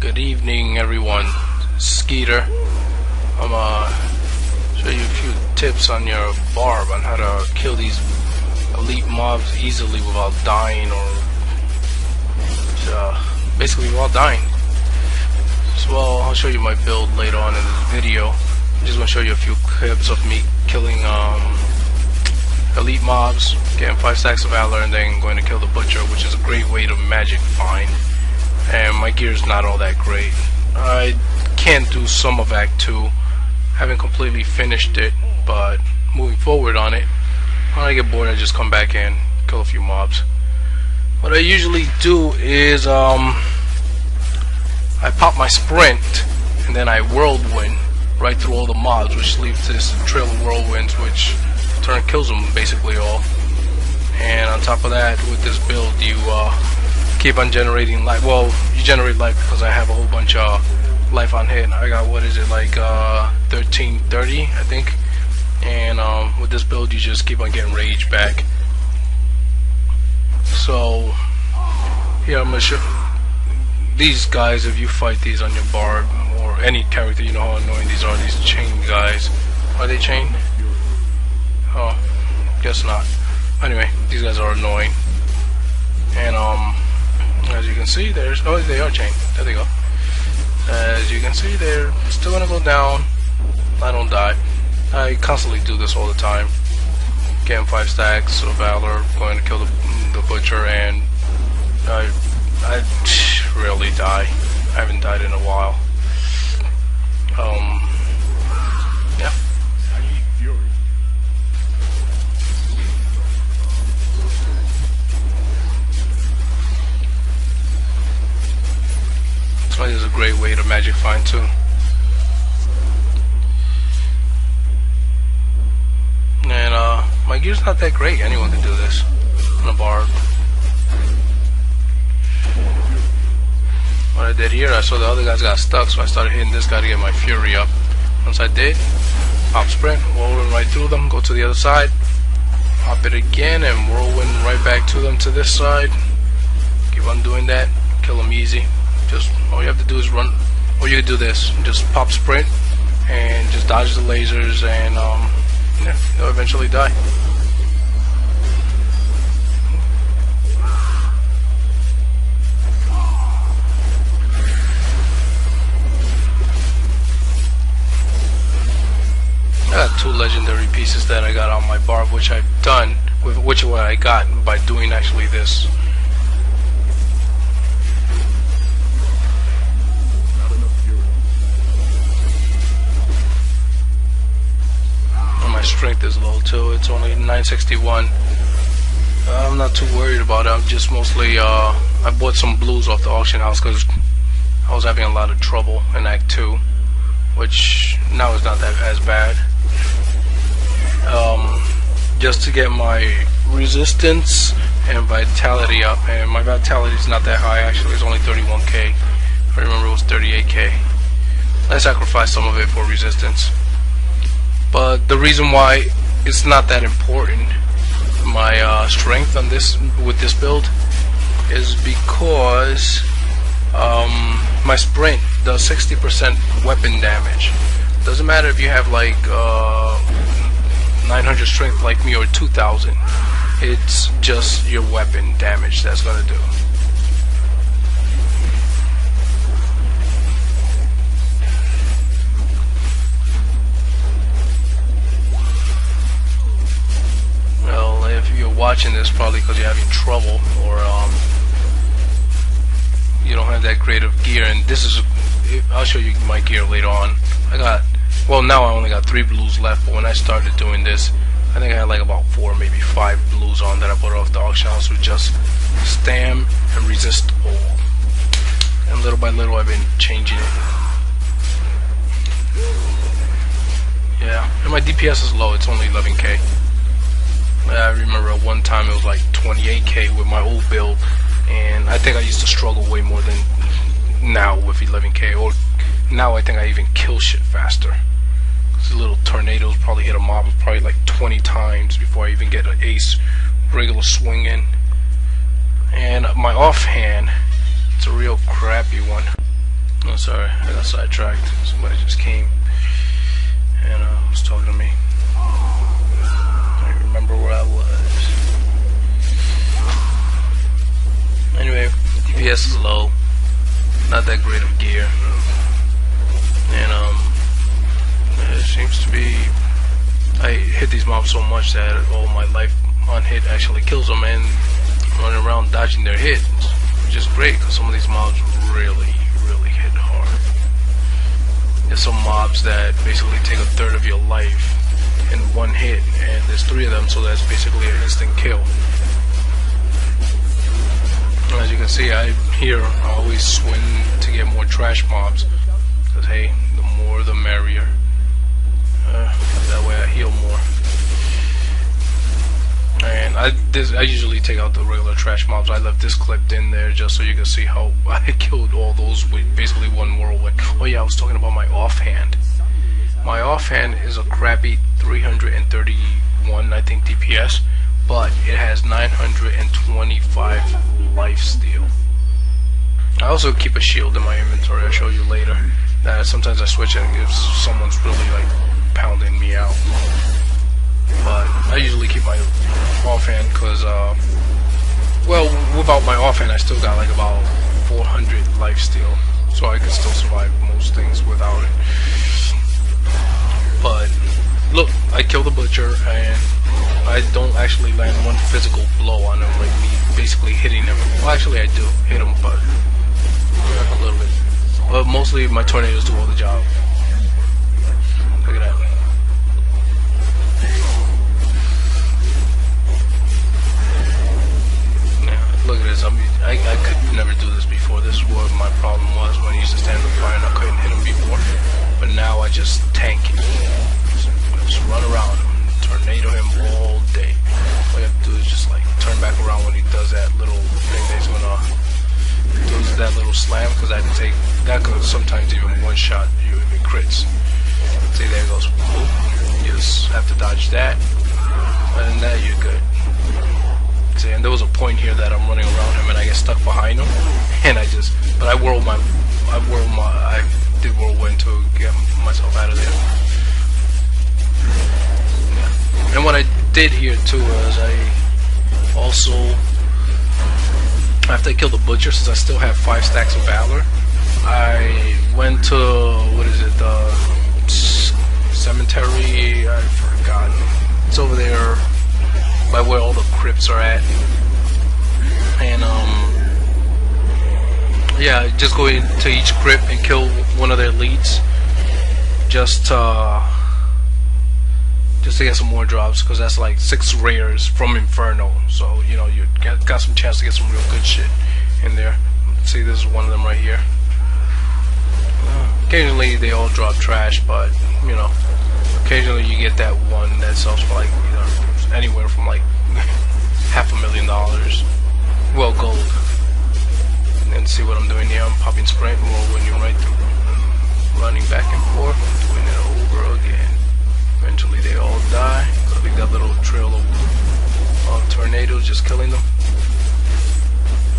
Good evening, everyone. Skeeter. I'm uh show you a few tips on your barb on how to kill these elite mobs easily without dying or uh, basically without dying. So well, I'll show you my build later on in this video. I'm just gonna show you a few clips of me killing um, elite mobs, getting five stacks of valor, and then going to kill the butcher, which is a great way to magic find and my gear is not all that great. I can't do some of Act 2. Haven't completely finished it, but moving forward on it. When I get bored, I just come back in, kill a few mobs. What I usually do is um, I pop my sprint and then I whirlwind right through all the mobs, which leaves this trail of whirlwinds, which turn kills them basically all. And on top of that, with this build, you uh, keep on generating life. Well, you generate life because I have a whole bunch of life on hit. I got what is it like uh, 1330, I think. And um, with this build, you just keep on getting rage back. So here I'm gonna show these guys. If you fight these on your barb or any character, you know how annoying these are. These chain guys. Are they chained? Oh, guess not. Anyway, these guys are annoying. And um, as you can see, there's oh they are chained. There they go. As you can see, they're still gonna go down. I don't die. I constantly do this all the time. Getting five stacks of valor, going to kill the, the butcher, and I I rarely die. I haven't died in a while. Um, This is a great way to magic find too. And uh, my gear's not that great. Anyone can do this on a barb. What I did here, I saw the other guys got stuck, so I started hitting this guy to get my fury up. Once I did, pop sprint, whirlwind right through them, go to the other side, pop it again, and whirlwind right back to them to this side. Keep on doing that, kill them easy. Just all you have to do is run, or you can do this, just pop sprint and just dodge the lasers, and um, yeah, they'll eventually die. I got two legendary pieces that I got on my barb, which I've done with which what I got by doing actually this. Too. It's only 961. Uh, I'm not too worried about it. I'm just mostly, uh, I bought some blues off the auction house because I was having a lot of trouble in Act 2, which now is not that as bad. Um, just to get my resistance and vitality up, and my vitality is not that high actually, it's only 31k. I remember it was 38k. I sacrificed some of it for resistance but the reason why it's not that important. My uh, strength on this with this build is because um, my sprint does 60% weapon damage. Doesn't matter if you have like uh, 900 strength like me or 2000 it's just your weapon damage that's gonna do watching this probably because you're having trouble or um, you don't have that great of gear. And this is, I'll show you my gear later on. I got, well now I only got three blues left, but when I started doing this, I think I had like about four, maybe five blues on that I bought off the auction house with just stam and resist all. And little by little I've been changing it. Yeah, and my DPS is low, it's only 11k. One time it was like 28k with my old build, and I think I used to struggle way more than now with 11k. Or now I think I even kill shit faster. These little tornadoes probably hit a mob probably like 20 times before I even get an ace regular swing in. And my offhand, it's a real crappy one. I'm oh, sorry, I got sidetracked. Somebody just came so much that all my life on hit actually kills them and running around dodging their hits, which is great because some of these mobs really really hit hard. there's some mobs that basically take a third of your life in one hit, and there's three of them, so that's basically an instant kill. As you can see, I here I always swing to get more trash mobs, because hey, the more the merrier. Uh, that way I heal more. And I this I usually take out the regular trash mobs. I left this clipped in there just so you can see how I killed all those with basically one whirlwind. Oh yeah, I was talking about my offhand. My offhand is a crappy 331, I think, DPS, but it has 925 life steal. I also keep a shield in my inventory. I'll show you later. That sometimes I switch it if someone's really like offhand because, uh, well, without my offhand, I still got like about 400 life steal, so I can still survive most things without it. But look, I killed the butcher, and I don't actually land one physical blow on him, like me basically hitting him. Well, actually, I do hit him, but a little bit. But mostly my tornadoes do all the job. My problem was when he used to stand in the fire and I couldn't hit him before. But now I just tank it. Just, run around him, tornado him all day. All you have to do is just like turn back around when he does that little thing that he's gonna that little slam because I to take that could sometimes even one shot you even crits. See there goes. You just have to dodge that. Other than that, you're good and there was a point here that I'm running around him and I get stuck behind him, and I just, but I whirled my, I whirled my, I did whirlwind to get myself out of there. Yeah. And what I did here too was I also, after I killed the butcher, since I still have five stacks of valor, I went to what is it, the cemetery? I forgot. It's over there by where all the crypts are at. And um yeah, just go into each crypt and kill one of their leads. Just uh just to get some more drops because that's like six rares from Inferno. So, you know, you got, got some chance to get some real good shit in there. See, this is one of them right here. Occasionally they all drop trash, but, you know, occasionally you get that one that sells for like anywhere from like half a million dollars. Well, gold. And see what I'm doing here. I'm popping sprint more when you're right through. Running back and forth, doing it over again. Eventually they all die. Look at that little trail of, of tornadoes just killing them.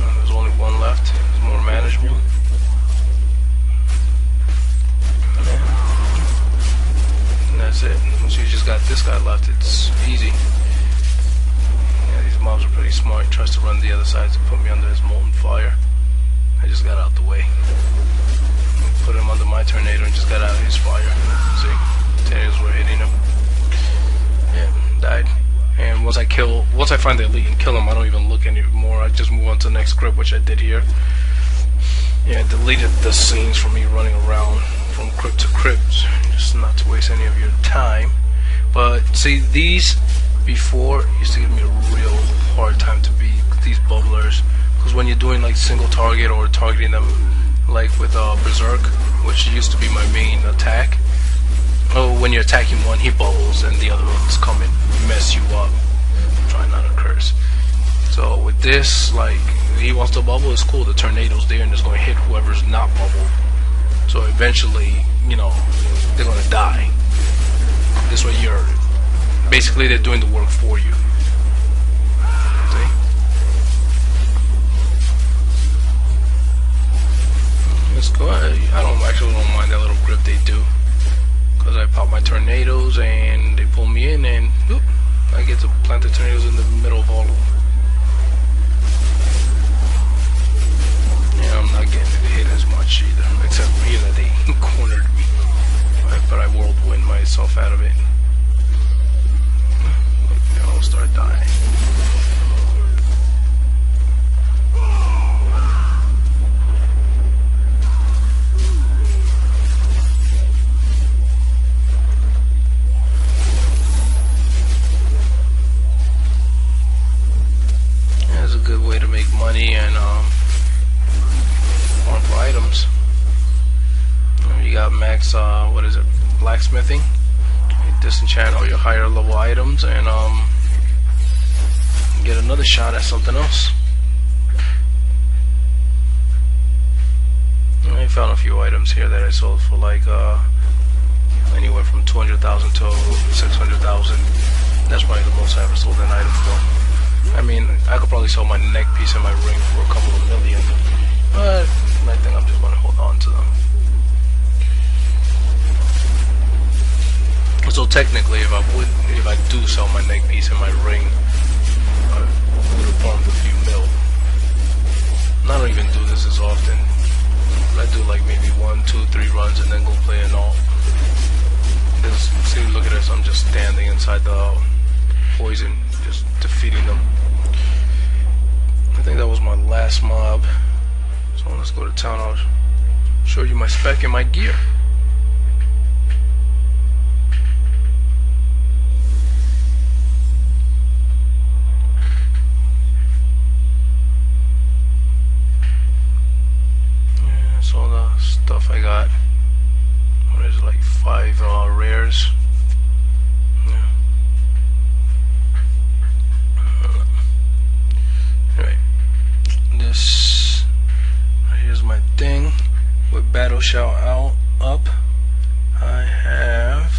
Uh, there's only one left. It's more manageable. And that's it. Once you just got this guy left, it's easy smart. Tries to run the other side to put me under his molten fire. I just got out the way. Put him under my tornado and just got out of his fire. See? Tornadoes were hitting him. Yeah, died. And once I kill, once I find the elite and kill him, I don't even look anymore. I just move on to the next script, which I did here. Yeah, deleted the scenes from me running around from crypt to crypt, just not to waste any of your time. But see, these before used to give me a real hard time to beat these bubblers because when you're doing like single target or targeting them like with uh, Berserk, which used to be my main attack. Oh, when you're attacking one, he bubbles and the other ones come and mess you up. Try not to curse. So with this, like he wants to bubble, it's cool. The tornado's there and it's going to hit whoever's not bubbled. So eventually, you know, they're going to die. This way you're basically they're doing the work for you. Let's go. I, I don't find that little grip they do. Because I pop my tornadoes and they pull me in and whoop, I get to plant the tornadoes in the middle blacksmithing. You disenchant all your higher level items and um, get another shot at something else. I found a few items here that I sold for like uh, anywhere from 200,000 to 600,000. That's probably the most I ever sold an item for. I mean, I could probably sell my neck piece and my ring for a couple of million, but I think I'm just going to hold on to them. So technically, if I would, if I do sell my neck piece and my ring, I would have farmed a few mil. And I don't even do this as often. I do like maybe one, two, three runs and then go play and all. Because, see, look at this, I'm just standing inside the uh, poison, just defeating them. I think that was my last mob. So let's go to town. I'll show you my spec and my gear. Yeah, that's all the stuff I got. What is it, like five uh, rares? this here's my thing with battle shout out up I have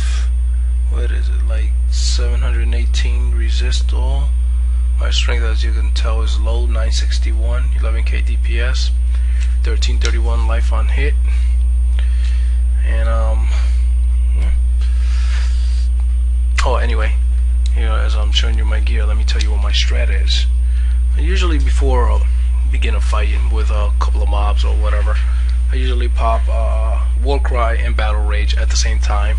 what is it like 718 resist all my strength as you can tell is low 961 11k DPS 1331 life on hit and um oh anyway here as I'm showing you my gear let me tell you what my strat is usually before uh, begin a fight with a couple of mobs or whatever, I usually pop uh, War Cry and Battle Rage at the same time.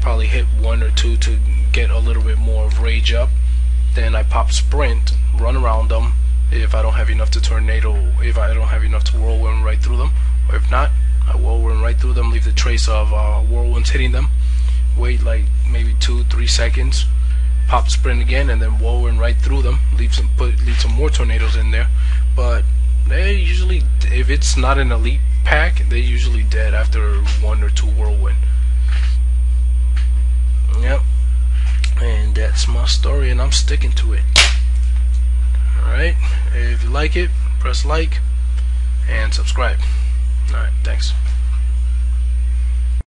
Probably hit one or two to get a little bit more of rage up. Then I pop Sprint, run around them. If I don't have enough to tornado, if I don't have enough to whirlwind right through them, or if not, I whirlwind right through them, leave the trace of uh, whirlwinds hitting them. Wait like maybe two, three seconds, pop sprint again, and then whirlwind right through them. Leave some put leave some more tornadoes in there but they usually, if it's not an elite pack, they usually dead after one or two whirlwind. Yep. And that's my story, and I'm sticking to it. Alright, if you like it, press like and subscribe. Alright, thanks.